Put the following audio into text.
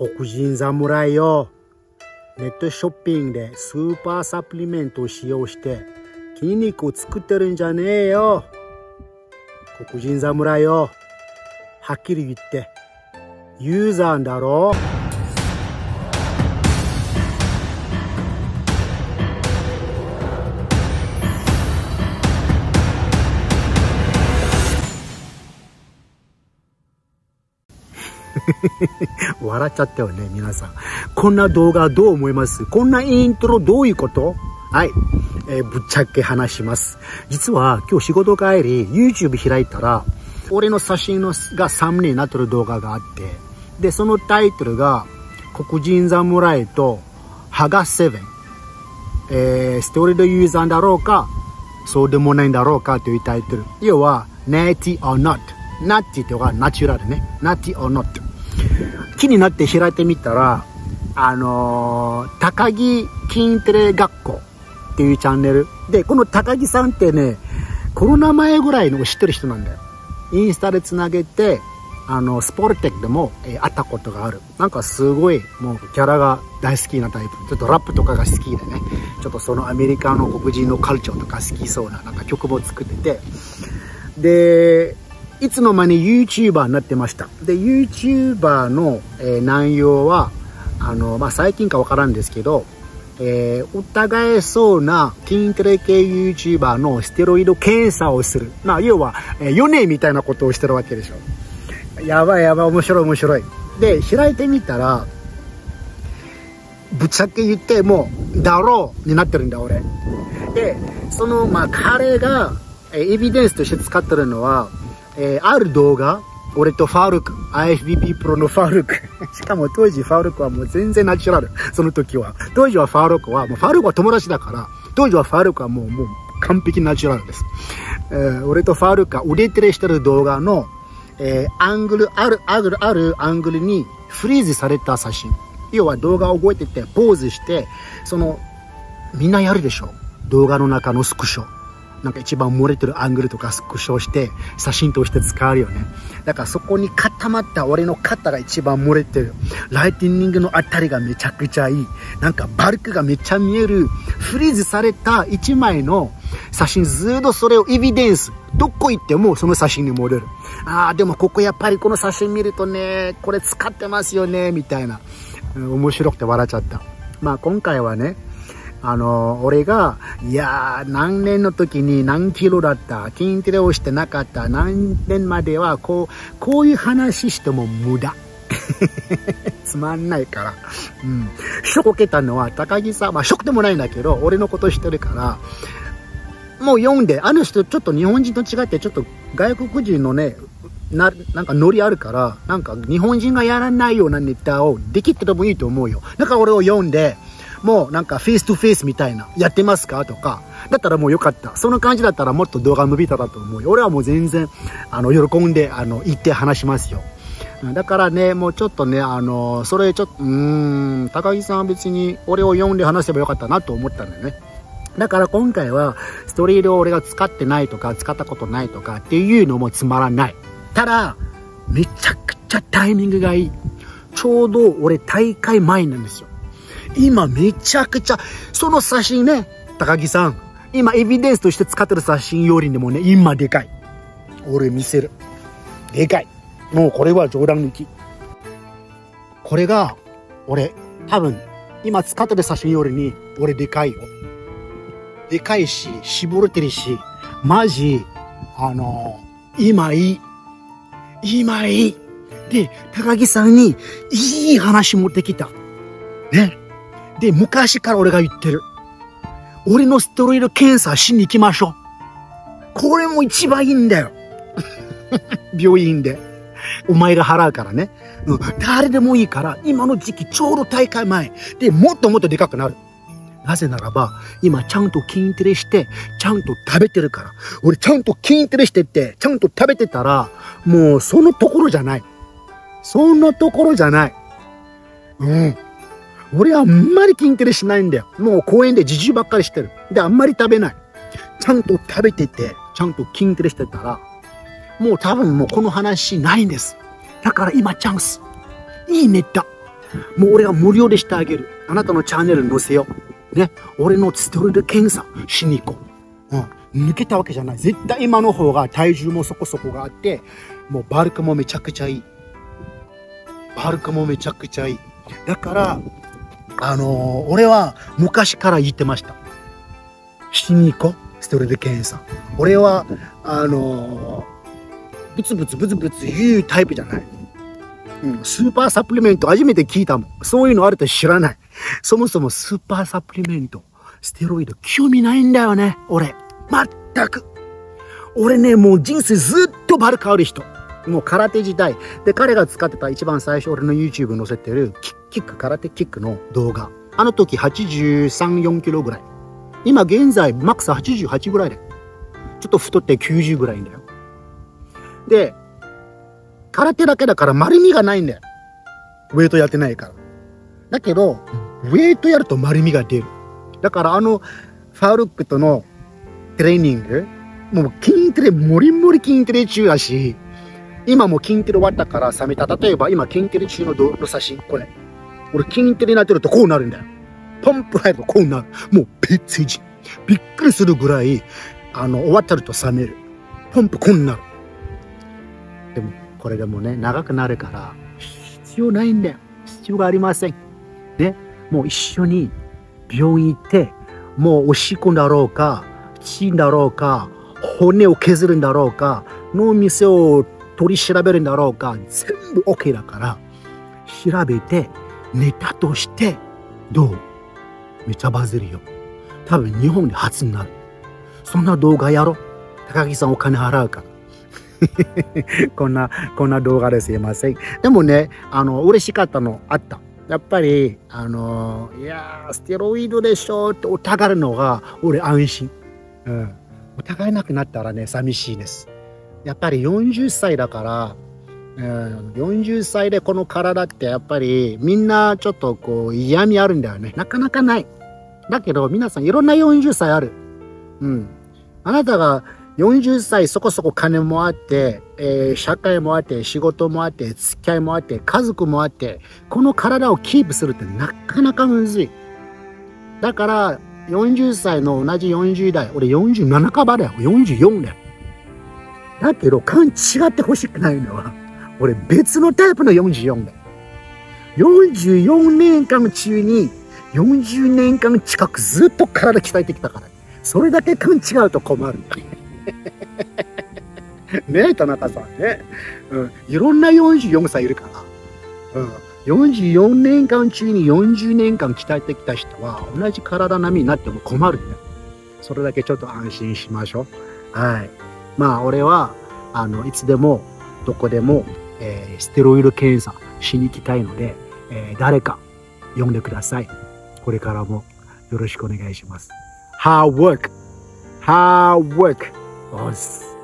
黒人侍よ。ネットショッピングでスーパーサプリメントを使用して筋肉を作ってるんじゃねえよ。黒人侍よ。はっきり言って、ユーザーんだろ笑っちゃったよね、皆さん。こんな動画どう思います？こんなイントロどういうこと？はい。えー、ぶっちゃけ話します。実は今日仕事帰り YouTube 開いたら、俺の写真のがサムネになってる動画があって、で、そのタイトルが、黒人侍とハガセブン。えー、ストリートユーザーだろうか、そうでもないんだろうかというタイトル。要は、natty or not。ナッティとかナチュラルね。ナッティ or not。気になって開いてみたら、あのー、高木筋トレ学校っていうチャンネル。で、この高木さんってね、コロナ前ぐらいの知ってる人なんだよ。インスタでつなげて、あの、スポルテックでも、えー、会ったことがある。なんかすごい、もうキャラが大好きなタイプ。ちょっとラップとかが好きでね、ちょっとそのアメリカの黒人のカルチャーとか好きそうな、なんか曲も作ってて、で、いつの間に YouTuber になってました。で、YouTuber の、えー、内容は、あの、まあ、最近かわからんですけど、えー、疑えそうな筋トレ系 YouTuber のステロイド検査をする。まあ、要は、えー、4年みたいなことをしてるわけでしょ。やばいやばい、面白い面白い。で、開いてみたら、ぶっちゃけ言って、もう、だろうになってるんだ、俺。で、その、まあ、彼が、えエビデンスとして使ってるのは、えー、ある動画、俺とファールク、IFBP プロのファールク。しかも当時ファールクはもう全然ナチュラル。その時は。当時はファールクは、もうファールクは友達だから、当時はファールクはもう、もう完璧ナチュラルです。えー、俺とファールクが腕照れしてる動画の、えー、アングル、ある、ある、あるアングルにフリーズされた写真。要は動画を覚えてて、ポーズして、その、みんなやるでしょ動画の中のスクショ。なんか一番漏れてるアングルとかスクショして写真として使えるよね。だからそこに固まった俺の肩が一番漏れてる。ライティニングのあたりがめちゃくちゃいい。なんかバルクがめっちゃ見える。フリーズされた一枚の写真ずっとそれをエビデンス。どこ行ってもその写真に戻る。ああ、でもここやっぱりこの写真見るとね、これ使ってますよね、みたいな。面白くて笑っちゃった。まあ今回はね、あの、俺が、いやー、何年の時に何キロだった、筋トレをしてなかった、何年までは、こう、こういう話しても無駄。つまんないから。うん。ショコけたのは高木さん、まあ、ショックでもないんだけど、俺のこと知ってるから、もう読んで、あの人ちょっと日本人と違って、ちょっと外国人のね、な、なんかノリあるから、なんか日本人がやらないようなネタをできててもいいと思うよ。だから俺を読んで、もうなんか face to face みたいな、やってますか？とか、だったらもうよかった。その感じだったらもっと動画伸びただと思うよ。俺はもう全然、あの、喜んで、あの、行って話しますよ。だからね、もうちょっとね、あの、それちょっと、うーん、高木さんは別に俺を読んで話せばよかったなと思ったんだよね。だから今回は、ストリートを俺が使ってないとか、使ったことないとかっていうのもつまらない。ただ、めちゃくちゃタイミングがいい。ちょうど俺大会前なんですよ。今めちゃくちゃ、その写真ね、高木さん、今エビデンスとして使ってる写真よりでもね、今でかい。俺見せる。でかい。もうこれは冗談抜き。これが、俺、多分、今使ってる写真よりに、俺でかいよ。でかいし、絞れてるし、マジ、あのー、今いい。今いい。で、高木さんに、いい話持ってきた。ね。で、昔から俺が言ってる。俺のステロイド検査しに行きましょう。これも一番いいんだよ。病院で。お前が払うからね。うん。誰でもいいから、今の時期ちょうど大会前。で、もっともっとでかくなる。なぜならば、今ちゃんと筋トレして、ちゃんと食べてるから。俺ちゃんと筋トレしてって、ちゃんと食べてたら、もうそのところじゃない。そんなところじゃない。うん。俺はあんまり筋トレしないんだよ。もう公園で自重ばっかりしてる。で、あんまり食べない。ちゃんと食べてて、ちゃんと筋トレしてたら、もう多分もうこの話ないんです。だから今チャンス。いいネタ。もう俺が無料でしてあげる。あなたのチャンネル載せよう。ね。俺のステロイド検査しに行こう。うん。抜けたわけじゃない。絶対今の方が体重もそこそこがあって、もうバルクもめちゃくちゃいい。バルクもめちゃくちゃいい。だから、あの、俺は昔から言ってました。しに行こう。ステロイド検査。俺は、あの、ブツブツブツブツ言うタイプじゃない。うん、スーパーサプリメント初めて聞いたもん。そういうのあると知らない。そもそもスーパーサプリメント、ステロイド興味ないんだよね、俺。全く。俺ね、もう人生ずっとバル変わる人。もう空手時代。で、彼が使ってた一番最初俺の YouTube 載せてるキッキック、空手キックの動画。あの時83、4キロぐらい。今現在マックス88ぐらいで。ちょっと太って90ぐらいんだよ。で、空手だけだから丸みがないんだよ。ウェイトやってないから。だけど、ウェイトやると丸みが出る。だからあの、ファウルックとのトレーニング、もう筋トレ、もりもり筋トレ中だし、今も筋トレ終わったから冷めた。例えば今筋トレ中の動画写真、これ。俺筋トレになってるとこうなるんだよ。ポンプ入るとこうなる。もう別人。びっくりするぐらい、あの、終わったると冷める。ポンプこんなる。でも、これでもね、長くなるから、必要ないんだよ。必要がありません。ね。もう一緒に病院行って、もうおしっこだろうか、血だろうか、骨を削るんだろうか、脳みそを取り調べるんだろうか、全部 OK だから、調べて、ネタとして、どう？めちゃバズるよ。多分日本で初になる。そんな動画やろ？高木さんお金払うから。こんな、こんな動画ですいません。でもね、あの、嬉しかったのあった。やっぱり、あの、いやステロイドでしょってお互るのが、俺安心。うん。お互いなくなったらね、寂しいです。やっぱり40歳だから、うん、40歳でこの体ってやっぱりみんなちょっとこう嫌味あるんだよね。なかなかない。だけど皆さんいろんな40歳ある。うん。あなたが40歳そこそこ金もあって、えー、社会もあって、仕事もあって、付き合いもあって、家族もあって、この体をキープするってなかなかむずい。だから、40歳の同じ40代、俺47かばだよ。44だよ。だけど、勘違ってほしくないのは、俺別のタイプの44だよ。44年間中に40年間近くずっと体鍛えてきたから。それだけ勘違うと困る。ねえ、田中さんね。うん。いろんな44歳いるから。うん。44年間中に40年間鍛えてきた人は同じ体並みになっても困るんだよ。それだけちょっと安心しましょう。はい。まあ、俺は、あの、いつでも、どこでも、えー、ステロイド検査しに行きたいので、えー、誰か呼んでください。これからもよろしくお願いします。Hard work! Hard work! おっす。